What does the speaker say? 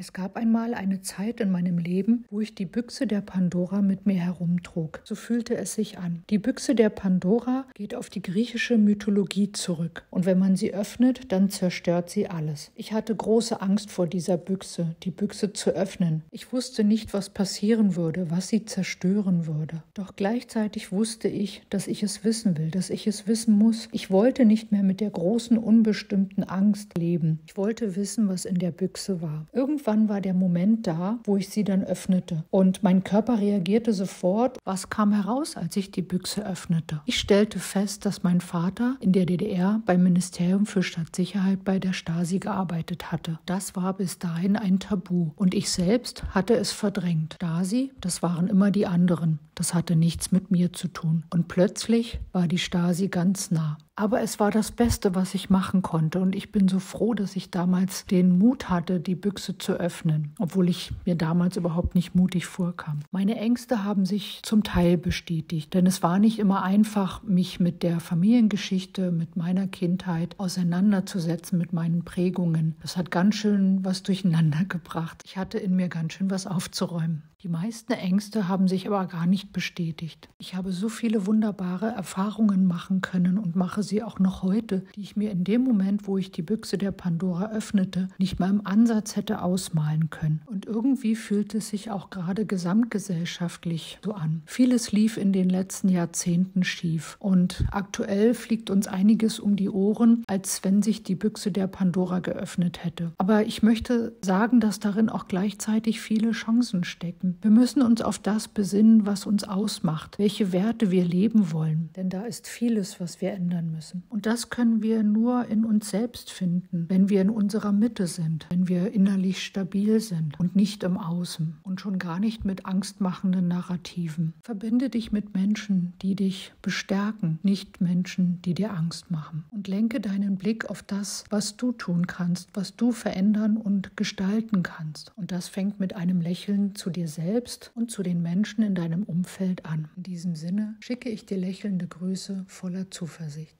Es gab einmal eine Zeit in meinem Leben, wo ich die Büchse der Pandora mit mir herumtrug. So fühlte es sich an. Die Büchse der Pandora geht auf die griechische Mythologie zurück. Und wenn man sie öffnet, dann zerstört sie alles. Ich hatte große Angst vor dieser Büchse, die Büchse zu öffnen. Ich wusste nicht, was passieren würde, was sie zerstören würde. Doch gleichzeitig wusste ich, dass ich es wissen will, dass ich es wissen muss. Ich wollte nicht mehr mit der großen, unbestimmten Angst leben. Ich wollte wissen, was in der Büchse war. Irgendwann irgendwann war der Moment da, wo ich sie dann öffnete. Und mein Körper reagierte sofort. Was kam heraus, als ich die Büchse öffnete? Ich stellte fest, dass mein Vater in der DDR beim Ministerium für Stadtsicherheit bei der Stasi gearbeitet hatte. Das war bis dahin ein Tabu. Und ich selbst hatte es verdrängt. Stasi, das waren immer die anderen. Das hatte nichts mit mir zu tun. Und plötzlich war die Stasi ganz nah. Aber es war das Beste, was ich machen konnte. Und ich bin so froh, dass ich damals den Mut hatte, die Büchse zu öffnen, obwohl ich mir damals überhaupt nicht mutig vorkam. Meine Ängste haben sich zum Teil bestätigt, denn es war nicht immer einfach, mich mit der Familiengeschichte, mit meiner Kindheit auseinanderzusetzen, mit meinen Prägungen. Das hat ganz schön was durcheinander gebracht. Ich hatte in mir ganz schön was aufzuräumen. Die meisten Ängste haben sich aber gar nicht bestätigt. Ich habe so viele wunderbare Erfahrungen machen können und mache sie auch noch heute, die ich mir in dem Moment, wo ich die Büchse der Pandora öffnete, nicht mal im Ansatz hätte ausmalen können. Und irgendwie fühlt es sich auch gerade gesamtgesellschaftlich so an. Vieles lief in den letzten Jahrzehnten schief und aktuell fliegt uns einiges um die Ohren, als wenn sich die Büchse der Pandora geöffnet hätte. Aber ich möchte sagen, dass darin auch gleichzeitig viele Chancen stecken. Wir müssen uns auf das besinnen, was uns ausmacht, welche Werte wir leben wollen. Denn da ist vieles, was wir ändern müssen. Und das können wir nur in uns selbst finden, wenn wir in unserer Mitte sind, wenn wir innerlich stabil sind und nicht im Außen und schon gar nicht mit angstmachenden Narrativen. Verbinde dich mit Menschen, die dich bestärken, nicht Menschen, die dir Angst machen. Und lenke deinen Blick auf das, was du tun kannst, was du verändern und gestalten kannst. Und das fängt mit einem Lächeln zu dir selbst und zu den Menschen in deinem Umfeld an. In diesem Sinne schicke ich dir lächelnde Grüße voller Zuversicht.